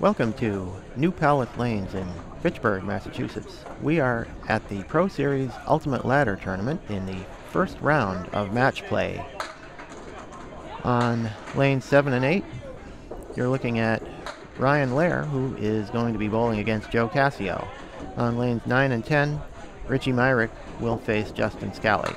Welcome to New Palace Lanes in Fitchburg, Massachusetts. We are at the Pro Series Ultimate Ladder Tournament in the first round of match play. On lanes 7 and 8, you're looking at Ryan Lehr, who is going to be bowling against Joe Cascio. On lanes 9 and 10, Richie Myrick will face Justin Scali.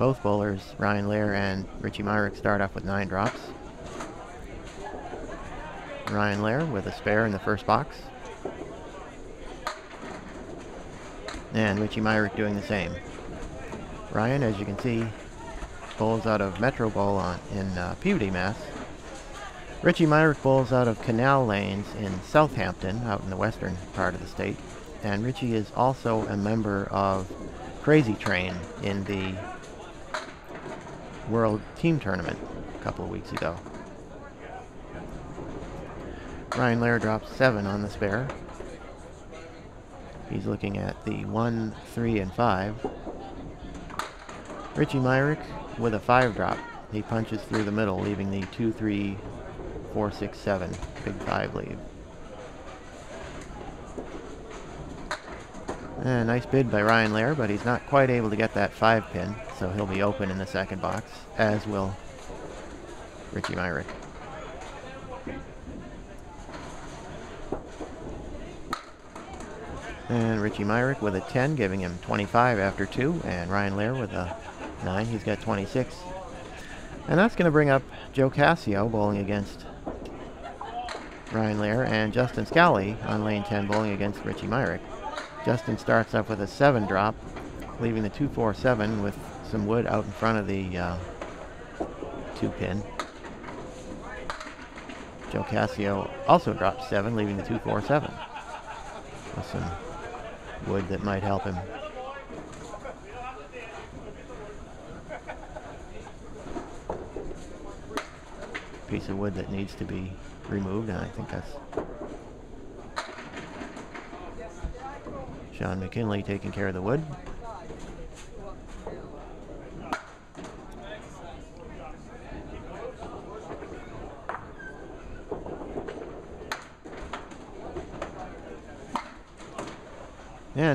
Both bowlers, Ryan Lehr and Richie Myrick, start off with nine drops. Ryan Lehr with a spare in the first box. And Richie Myrick doing the same. Ryan, as you can see, bowls out of Metro Bowl on, in uh, Peabody, Mass. Richie Myrick bowls out of Canal Lanes in Southampton, out in the western part of the state. And Richie is also a member of Crazy Train in the World Team Tournament a couple of weeks ago. Ryan Lehr drops 7 on the spare. He's looking at the 1, 3, and 5. Richie Myrick with a 5 drop. He punches through the middle, leaving the 2, 3, 4, 6, 7. Big 5 lead. A nice bid by Ryan Lehr, but he's not quite able to get that 5 pin so he'll be open in the second box, as will Richie Myrick. And Richie Myrick with a 10, giving him 25 after 2, and Ryan Lehr with a 9, he's got 26. And that's going to bring up Joe Cascio bowling against Ryan Lehr and Justin Scali on lane 10 bowling against Richie Myrick. Justin starts off with a 7 drop, leaving the 2-4-7 with some wood out in front of the uh, two pin. Joe Cascio also dropped seven, leaving the 247 with some wood that might help him. Piece of wood that needs to be removed, and I think that's Sean McKinley taking care of the wood.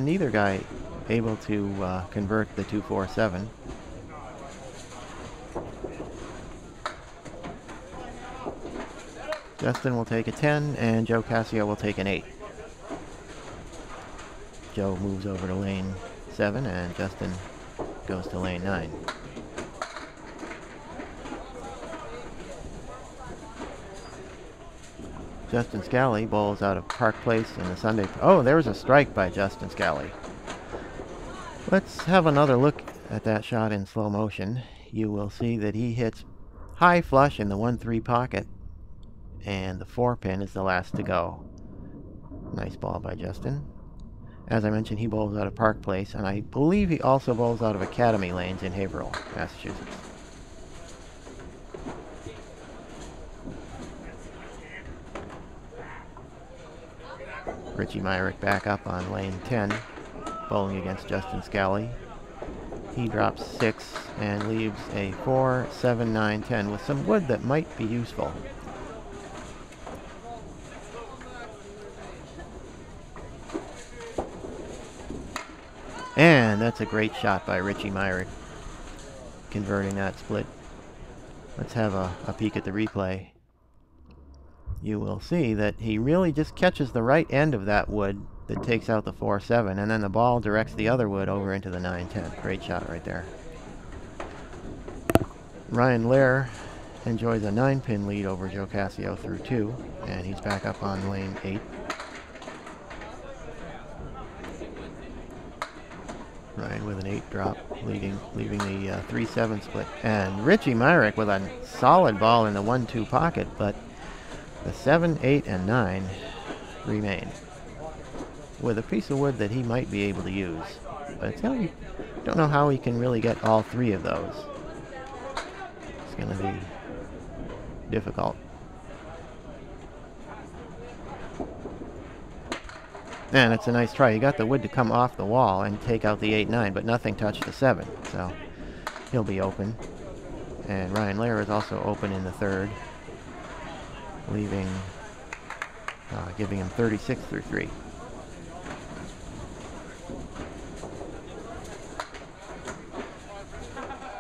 Neither guy able to uh, convert the 247. Justin will take a 10 and Joe Cascio will take an 8. Joe moves over to lane 7 and Justin goes to lane 9. Justin Scali bowls out of Park Place in the Sunday. Oh, there was a strike by Justin Scali. Let's have another look at that shot in slow motion. You will see that he hits high flush in the 1-3 pocket, and the 4 pin is the last to go. Nice ball by Justin. As I mentioned, he bowls out of Park Place, and I believe he also bowls out of Academy Lanes in Haverhill, Massachusetts. Richie Myrick back up on lane 10, bowling against Justin Scali. He drops 6 and leaves a 4, 7, 9, 10 with some wood that might be useful. And that's a great shot by Richie Myrick, converting that split. Let's have a, a peek at the replay you will see that he really just catches the right end of that wood that takes out the 4-7, and then the ball directs the other wood over into the 9-10. Great shot right there. Ryan Lehr enjoys a 9-pin lead over Joe Cascio through 2, and he's back up on lane 8. Ryan with an 8 drop, leading, leaving the 3-7 uh, split. And Richie Myrick with a solid ball in the 1-2 pocket, but the 7, 8, and 9 remain. With a piece of wood that he might be able to use. But I tell you, don't know how he can really get all three of those. It's going to be difficult. And it's a nice try. He got the wood to come off the wall and take out the 8-9, but nothing touched the 7. So he'll be open. And Ryan Lehr is also open in the third, leaving, uh, giving him 36 through 3.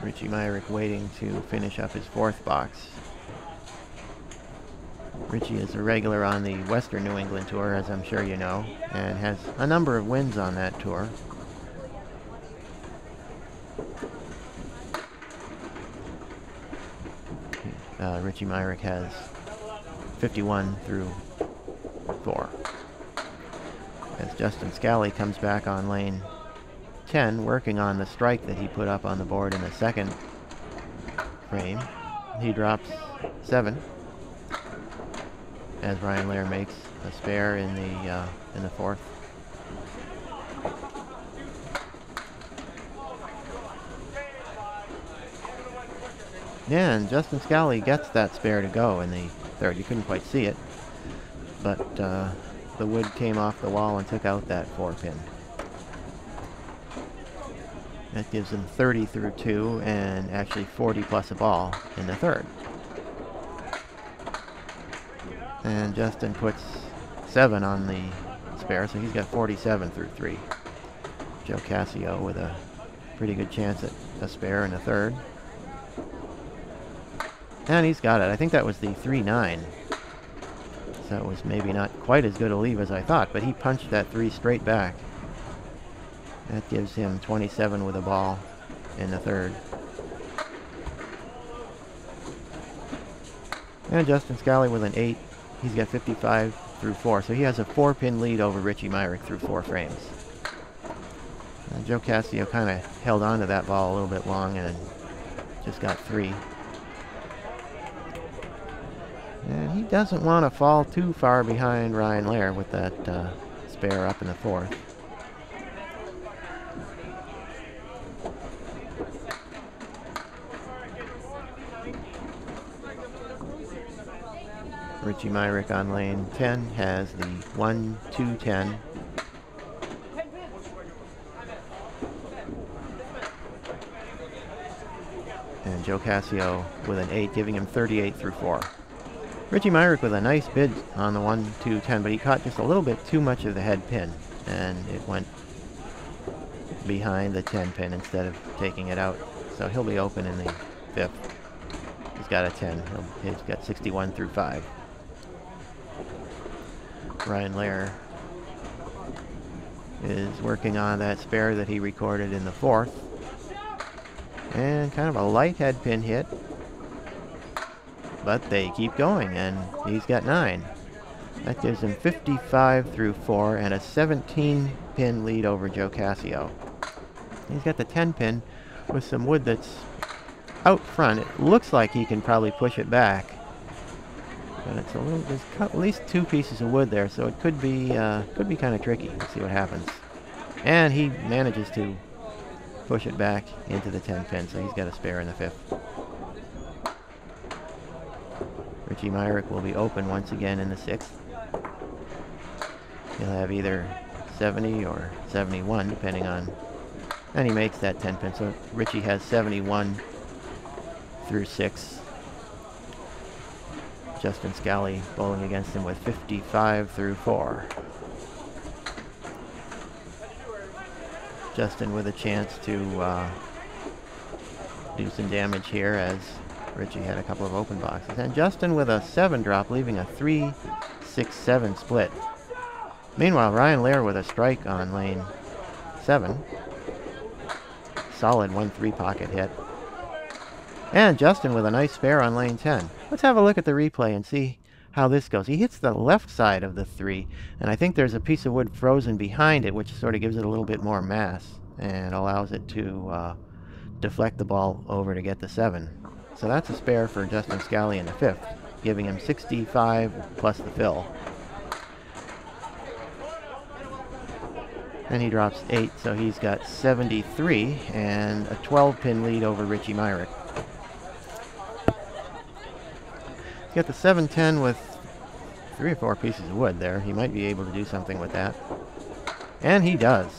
Richie Myrick waiting to finish up his fourth box. Richie is a regular on the Western New England Tour, as I'm sure you know, and has a number of wins on that tour. Uh, Richie Myrick has 51 through 4. As Justin Scali comes back on lane 10, working on the strike that he put up on the board in the second frame. He drops 7 as Ryan Lehr makes a spare in the uh, in the fourth. And Justin Scali gets that spare to go in the third. You couldn't quite see it, but uh, the wood came off the wall and took out that four pin. That gives him 30 through 2 and actually 40 plus a ball in the third. And Justin puts 7 on the spare, so he's got 47 through 3. Joe Cascio with a pretty good chance at a spare in the third. And he's got it. I think that was the 3-9. So it was maybe not quite as good a leave as I thought, but he punched that 3 straight back. That gives him 27 with a ball in the third. And Justin Scali with an 8. He's got 55 through 4. So he has a 4-pin lead over Richie Myrick through 4 frames. And Joe Cascio kind of held on to that ball a little bit long and just got 3. And he doesn't want to fall too far behind Ryan Lehr with that uh, spare up in the fourth. Richie Myrick on lane 10 has the 1, 2, 10. And Joe Cascio with an 8, giving him 38 through 4. Richie Myrick with a nice bid on the 1, 2, 10, but he caught just a little bit too much of the head pin, and it went behind the 10 pin instead of taking it out. So he'll be open in the fifth. He's got a 10. He's got 61 through 5. Ryan Lehr is working on that spare that he recorded in the fourth. And kind of a light head pin hit. But they keep going, and he's got nine. That gives him 55 through 4 and a 17 pin lead over Joe Cascio. He's got the 10 pin with some wood that's out front. It looks like he can probably push it back. But it's a little, there's at least two pieces of wood there, so it could be, uh, could be kind of tricky. Let's see what happens. And he manages to push it back into the 10 pin, so he's got a spare in the fifth. Richie Myrick will be open once again in the sixth. He'll have either 70 or 71, depending on... And he makes that 10 pin, so Richie has 71 through 6 Justin Scali bowling against him with 55 through 4. Justin with a chance to uh, do some damage here as Richie had a couple of open boxes. And Justin with a 7 drop, leaving a 3-6-7 split. Meanwhile, Ryan Lehr with a strike on lane 7. Solid 1-3 pocket hit. And Justin with a nice spare on lane 10. Let's have a look at the replay and see how this goes. He hits the left side of the 3, and I think there's a piece of wood frozen behind it, which sort of gives it a little bit more mass and allows it to uh, deflect the ball over to get the 7. So that's a spare for Justin Scali in the 5th, giving him 65 plus the fill. Then he drops 8, so he's got 73 and a 12 pin lead over Richie Myrick. He's got the 710 with three or four pieces of wood there. He might be able to do something with that. And he does.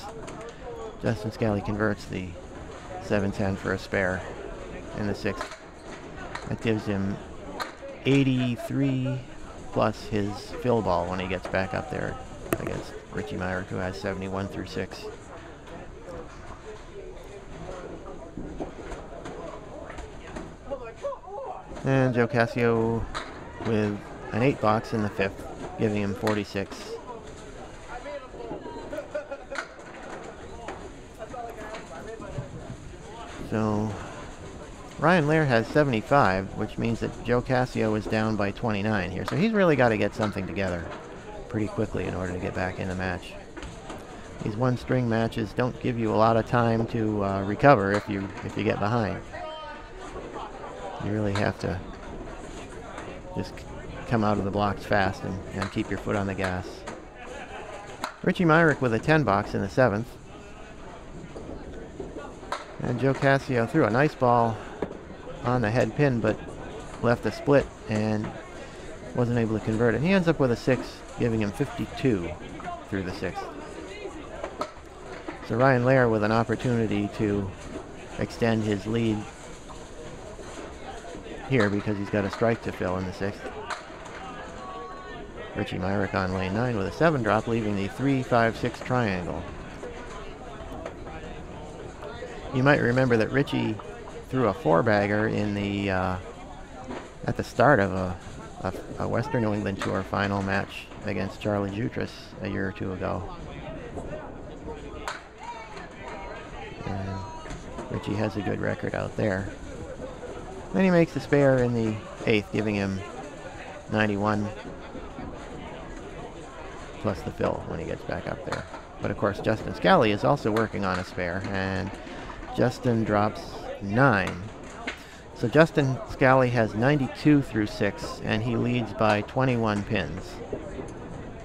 Justin Scali converts the 710 for a spare in the sixth. That gives him 83 plus his fill ball when he gets back up there against Richie Myrick, who has 71 through 6. And Joe Cascio with an 8 box in the fifth, giving him 46. So Ryan Lehr has 75, which means that Joe Cascio is down by 29 here. So he's really got to get something together pretty quickly in order to get back in the match. These one-string matches don't give you a lot of time to uh, recover if you if you get behind. You really have to just come out of the blocks fast and, and keep your foot on the gas. Richie Myrick with a 10 box in the seventh. And Joe Cascio threw a nice ball on the head pin, but left a split and wasn't able to convert it. He ends up with a 6, giving him 52 through the 6th. So Ryan Lehr with an opportunity to extend his lead here because he's got a strike to fill in the 6th. Richie Myrick on lane 9 with a 7 drop, leaving the 3-5-6 triangle. You might remember that Richie threw a four-bagger in the uh, at the start of a, a, a, Western New England Tour final match against Charlie Jutras a year or two ago. And Richie has a good record out there. Then he makes the spare in the eighth, giving him 91 plus the fill when he gets back up there. But of course, Justin Scali is also working on a spare, and Justin drops 9. So Justin Scali has 92 through 6, and he leads by 21 pins.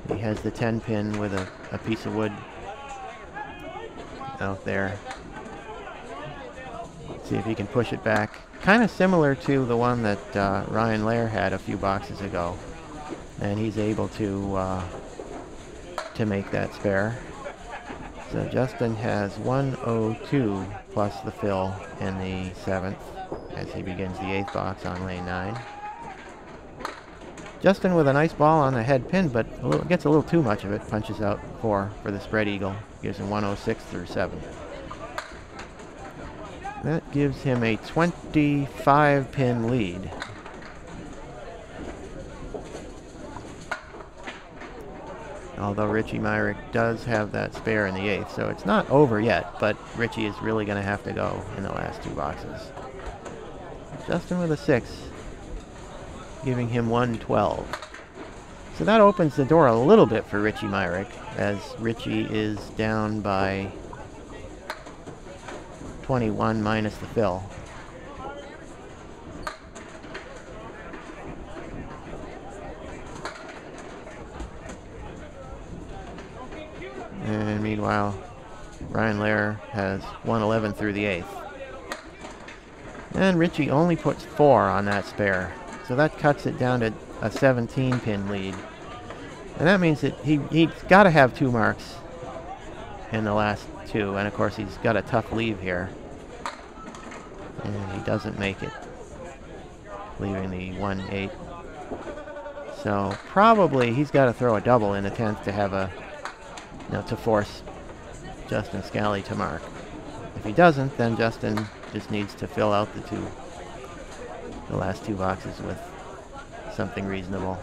He has the 10 pin with a, a piece of wood out there. See if he can push it back. Kind of similar to the one that uh, Ryan Lehr had a few boxes ago. And he's able to uh, to make that spare. So Justin has 102 plus the fill in the seventh as he begins the eighth box on lane nine. Justin with a nice ball on the head pin, but a little, gets a little too much of it. Punches out four for the spread eagle. Gives him 106 through seven. That gives him a 25 pin lead. Although Richie Myrick does have that spare in the eighth, so it's not over yet, but Richie is really going to have to go in the last two boxes. Justin with a six, giving him 112. So that opens the door a little bit for Richie Myrick, as Richie is down by 21 minus the fill. Ryan Lehr has 111 through the 8th. And Richie only puts 4 on that spare. So that cuts it down to a 17 pin lead. And that means that he, he's got to have two marks in the last two. And of course he's got a tough leave here. And he doesn't make it. Leaving the 1-8. So probably he's got to throw a double in the 10th to have a now to force Justin Scali to mark. If he doesn't, then Justin just needs to fill out the two, the last two boxes with something reasonable.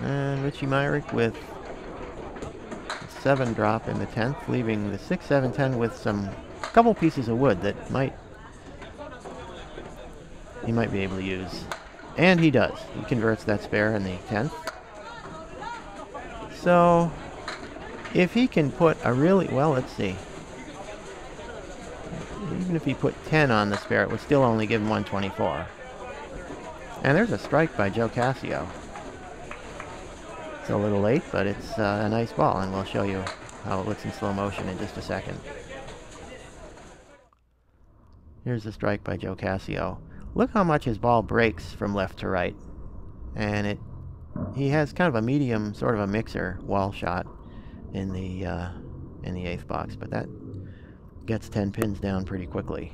And Richie Myrick with seven drop in the 10th, leaving the 6, 7, 10 with some couple pieces of wood that might he might be able to use. And he does. He converts that spare in the 10th. So, if he can put a really, well, let's see. Even if he put 10 on the spare, it would still only give him 124. And there's a strike by Joe Cascio. It's a little late, but it's uh, a nice ball, and we'll show you how it looks in slow motion in just a second. Here's a strike by Joe Cascio. Look how much his ball breaks from left to right. And it he has kind of a medium, sort of a mixer wall shot in the uh, in the eighth box, but that gets 10 pins down pretty quickly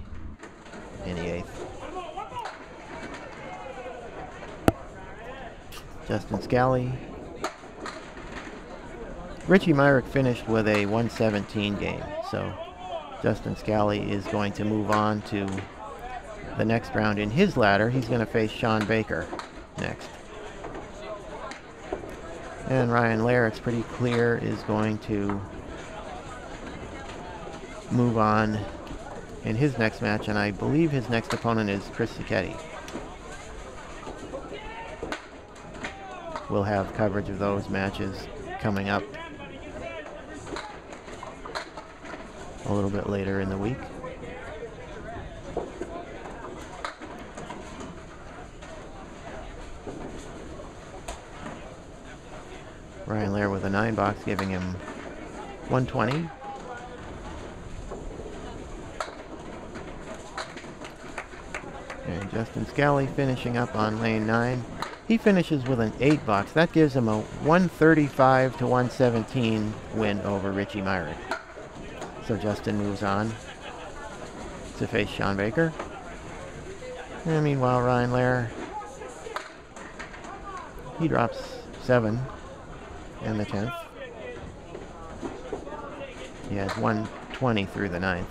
in the eighth. Justin Scali. Richie Myrick finished with a 117 game, so Justin Scali is going to move on to the next round in his ladder. He's going to face Sean Baker next. And Ryan Lehr, it's pretty clear, is going to move on in his next match, and I believe his next opponent is Chris Sacchetti. We'll have coverage of those matches coming up a little bit later in the week. Ryan Lehr with a 9 box giving him 120. And Justin Scali finishing up on lane 9. He finishes with an 8 box. That gives him a 135 to 117 win over Richie Myrick. So Justin moves on to face Sean Baker. And meanwhile, Ryan Lehr, he drops 7 in the 10th. He has 120 through the 9th.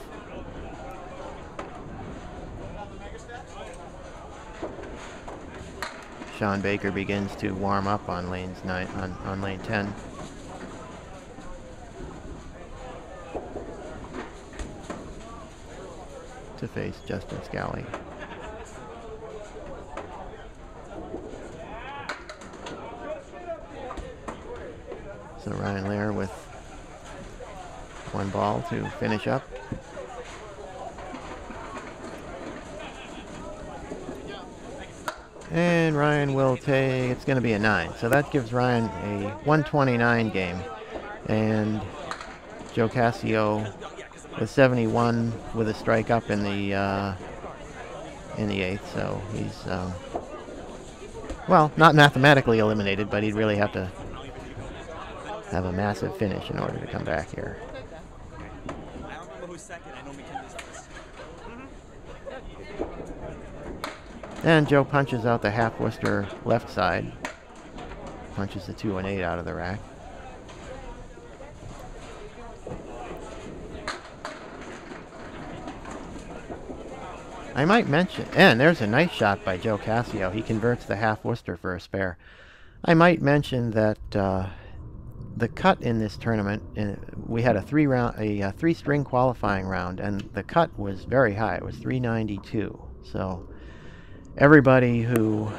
Sean Baker begins to warm up on lanes nine on, on lane 10. To face Justin Scali. So Ryan Lehr with one ball to finish up. And Ryan will take, it's going to be a 9. So that gives Ryan a 129 game. And Joe Cascio with 71 with a strike up in the uh, in the 8th. So he's, um, well, not mathematically eliminated, but he'd really have to have a massive finish in order to come back here. And Joe punches out the half Worcester left side. Punches the 2 and 8 out of the rack. I might mention, and there's a nice shot by Joe Cascio. He converts the half Worcester for a spare. I might mention that uh, the cut in this tournament, uh, we had a three round, a, three string qualifying round, and the cut was very high. It was 392. So everybody who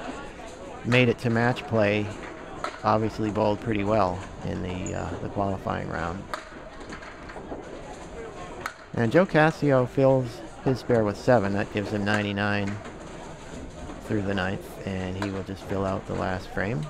made it to match play obviously bowled pretty well in the uh, the qualifying round. And Joe Cascio fills his spare with seven. That gives him 99 through the ninth, and he will just fill out the last frame.